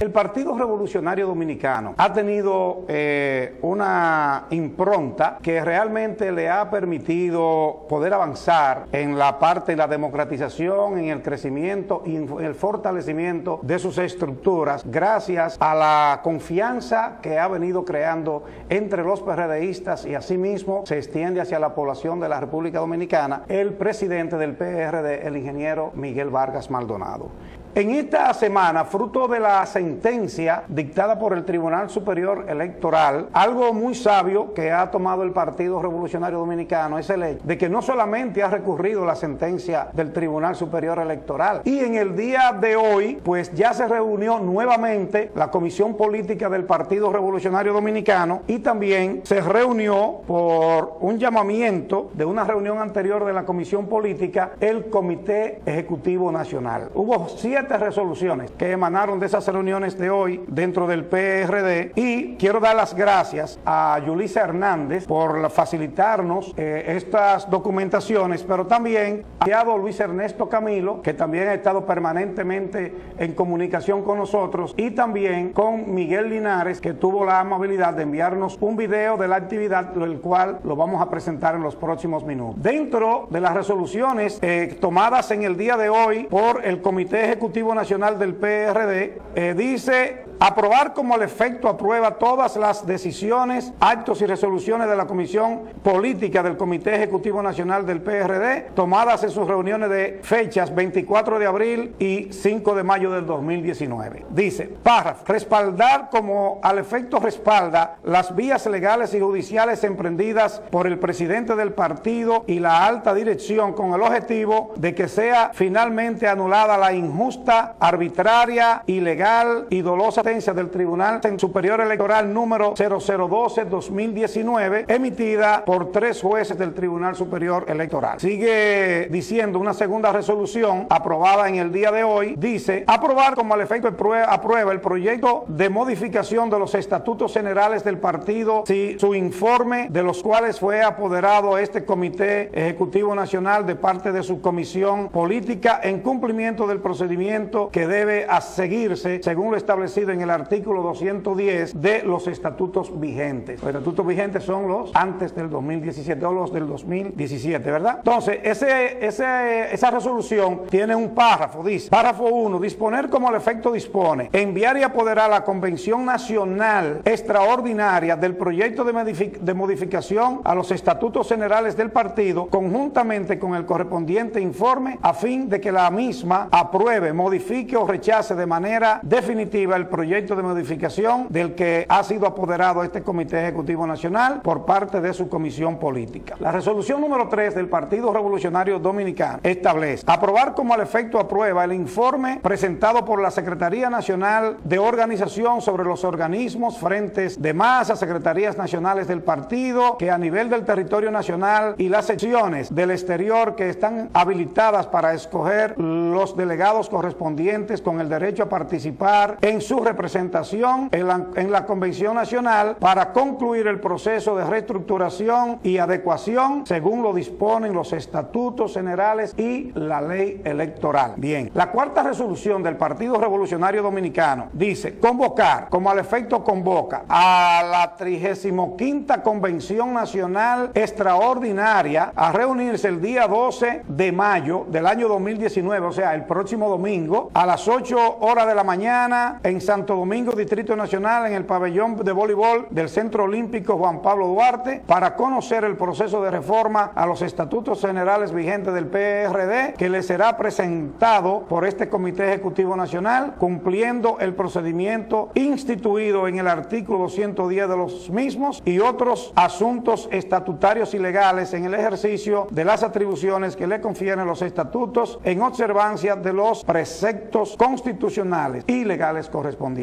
El Partido Revolucionario Dominicano ha tenido eh, una impronta que realmente le ha permitido poder avanzar en la parte de la democratización, en el crecimiento y en el fortalecimiento de sus estructuras, gracias a la confianza que ha venido creando entre los PRDistas y asimismo se extiende hacia la población de la República Dominicana el presidente del PRD, el ingeniero Miguel Vargas Maldonado. En esta semana, fruto de la sentencia dictada por el Tribunal Superior Electoral, algo muy sabio que ha tomado el Partido Revolucionario Dominicano es el hecho de que no solamente ha recurrido la sentencia del Tribunal Superior Electoral, y en el día de hoy, pues ya se reunió nuevamente la Comisión Política del Partido Revolucionario Dominicano y también se reunió por un llamamiento de una reunión anterior de la Comisión Política el Comité Ejecutivo Nacional. Hubo siete resoluciones que emanaron de esas reuniones de hoy dentro del PRD y quiero dar las gracias a Yulisa Hernández por facilitarnos eh, estas documentaciones, pero también a Luis Ernesto Camilo, que también ha estado permanentemente en comunicación con nosotros, y también con Miguel Linares, que tuvo la amabilidad de enviarnos un video de la actividad, el cual lo vamos a presentar en los próximos minutos. Dentro de las resoluciones eh, tomadas en el día de hoy por el Comité Ejecutivo, Nacional del PRD, eh, dice aprobar como al efecto aprueba todas las decisiones, actos y resoluciones de la Comisión Política del Comité Ejecutivo Nacional del PRD, tomadas en sus reuniones de fechas 24 de abril y 5 de mayo del 2019. Dice, párrafo, respaldar como al efecto respalda las vías legales y judiciales emprendidas por el presidente del partido y la alta dirección con el objetivo de que sea finalmente anulada la injusta arbitraria, ilegal y dolosa del Tribunal Superior Electoral número 0012-2019, emitida por tres jueces del Tribunal Superior Electoral. Sigue diciendo una segunda resolución aprobada en el día de hoy, dice, aprobar como al efecto aprueba el proyecto de modificación de los estatutos generales del partido si su informe de los cuales fue apoderado este Comité Ejecutivo Nacional de parte de su comisión política en cumplimiento del procedimiento que debe seguirse según lo establecido el artículo 210 de los estatutos vigentes. Los estatutos vigentes son los antes del 2017 o los del 2017, ¿verdad? Entonces, esa resolución tiene un párrafo, dice, párrafo 1, disponer como el efecto dispone, enviar y apoderar a la Convención Nacional Extraordinaria del proyecto de, de modificación a los estatutos generales del partido, conjuntamente con el correspondiente informe, a fin de que la misma apruebe, modifique o rechace de manera definitiva el proyecto de modificación del que ha sido apoderado este Comité Ejecutivo Nacional por parte de su comisión política. La resolución número 3 del Partido Revolucionario Dominicano establece aprobar como al efecto aprueba el informe presentado por la Secretaría Nacional de Organización sobre los organismos, frentes de masa, secretarías nacionales del partido, que a nivel del territorio nacional y las secciones del exterior que están habilitadas para escoger los delegados correspondientes con el derecho a participar en su representación en la, en la Convención Nacional para concluir el proceso de reestructuración y adecuación según lo disponen los estatutos generales y la ley electoral. Bien, la cuarta resolución del Partido Revolucionario Dominicano dice convocar, como al efecto convoca, a la 35 Convención Nacional Extraordinaria a reunirse el día 12 de mayo del año 2019, o sea, el próximo domingo a las 8 horas de la mañana en Santo Domingo, Distrito Nacional, en el pabellón de voleibol del Centro Olímpico Juan Pablo Duarte, para conocer el proceso de reforma a los estatutos generales vigentes del PRD, que le será presentado por este Comité Ejecutivo Nacional, cumpliendo el procedimiento instituido en el artículo 210 de los mismos y otros asuntos estatutarios y legales en el ejercicio de las atribuciones que le confieren los estatutos en observancia de los preceptos constitucionales y legales correspondientes.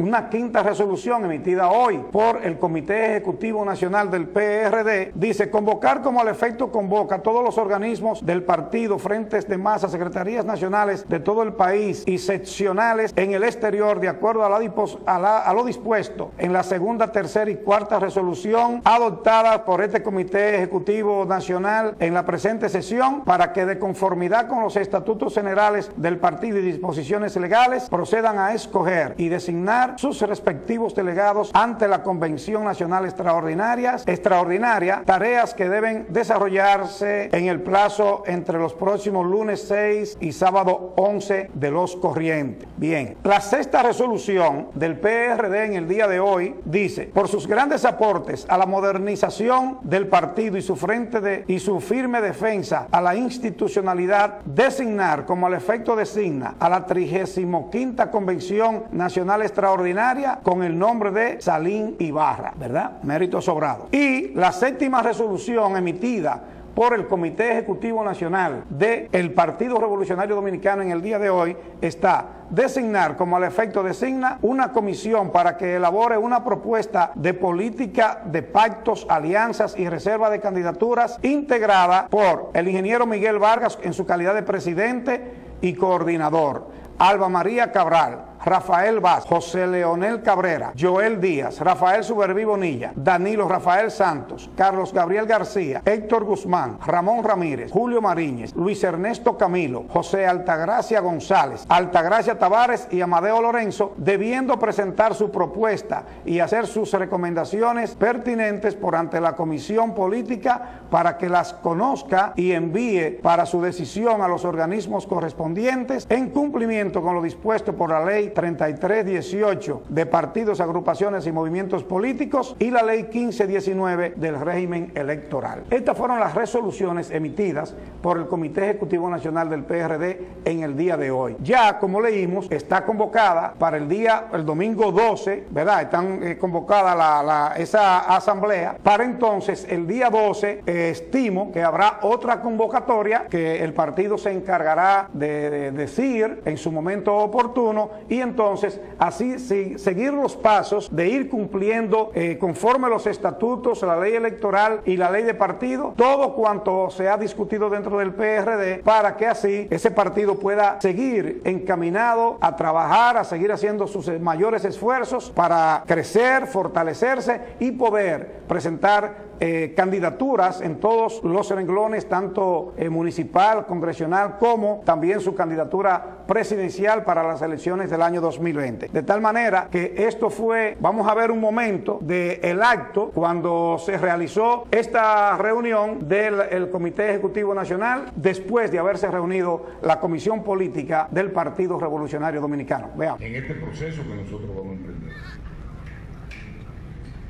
Una quinta resolución emitida hoy por el Comité Ejecutivo Nacional del PRD dice convocar como al efecto convoca a todos los organismos del partido, frentes de masa, secretarías nacionales de todo el país y seccionales en el exterior de acuerdo a, la, a, lo dispuesto en la segunda, tercera y cuarta resolución adoptada por este Comité Ejecutivo Nacional en la presente sesión para que de conformidad con los estatutos generales del partido y disposiciones legales procedan a escoger y designar sus respectivos delegados ante la Convención Nacional Extraordinaria, extraordinaria, tareas que deben desarrollarse en el plazo entre los próximos lunes 6 y sábado 11 de los corrientes. Bien, la sexta resolución del PRD en el día de hoy dice, por sus grandes aportes a la modernización del partido y su frente de y su firme defensa a la institucionalidad, designar como al efecto designa a la 35 Convención Nacional Extraordinaria con el nombre de Salín Ibarra, ¿verdad? Mérito sobrado. Y la séptima resolución emitida por el Comité Ejecutivo Nacional del Partido Revolucionario Dominicano en el día de hoy está designar como al efecto designa una comisión para que elabore una propuesta de política de pactos, alianzas y reserva de candidaturas integrada por el ingeniero Miguel Vargas en su calidad de presidente y coordinador, Alba María Cabral, Rafael Vaz, José Leonel Cabrera, Joel Díaz, Rafael Suberví Bonilla, Danilo Rafael Santos, Carlos Gabriel García, Héctor Guzmán, Ramón Ramírez, Julio Mariñez, Luis Ernesto Camilo, José Altagracia González, Altagracia Tavares y Amadeo Lorenzo, debiendo presentar su propuesta y hacer sus recomendaciones pertinentes por ante la Comisión Política para que las conozca y envíe para su decisión a los organismos correspondientes en cumplimiento con lo dispuesto por la ley 3318 de partidos, agrupaciones y movimientos políticos y la ley 1519 del régimen electoral. Estas fueron las resoluciones emitidas por el Comité Ejecutivo Nacional del PRD en el día de hoy. Ya, como leímos, está convocada para el día, el domingo 12, ¿verdad? Están eh, convocada la, esa asamblea. Para entonces, el día 12, eh, estimo que habrá otra convocatoria que el partido se encargará de, de decir en su momento oportuno y entonces así seguir los pasos de ir cumpliendo eh, conforme los estatutos, la ley electoral y la ley de partido, todo cuanto se ha discutido dentro del PRD para que así ese partido pueda seguir encaminado a trabajar, a seguir haciendo sus mayores esfuerzos para crecer, fortalecerse y poder presentar eh, candidaturas en todos los renglones, tanto eh, municipal, congresional, como también su candidatura presidencial para las elecciones del año 2020. De tal manera que esto fue, vamos a ver un momento del el acto cuando se realizó esta reunión del Comité Ejecutivo Nacional después de haberse reunido la Comisión Política del Partido Revolucionario Dominicano. Veamos. En este proceso que nosotros vamos a emprender.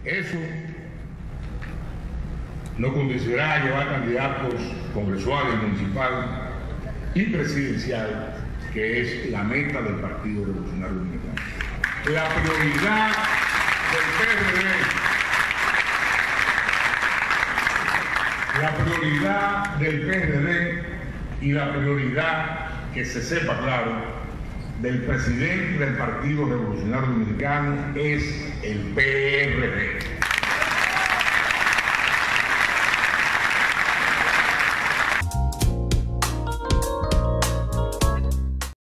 Eso no conducirá a llevar candidatos congresuales, municipal y presidencial, que es la meta del Partido Revolucionario Dominicano. La prioridad del PRD, la prioridad del PRD y la prioridad, que se sepa claro, del presidente del Partido Revolucionario Dominicano es el PRD.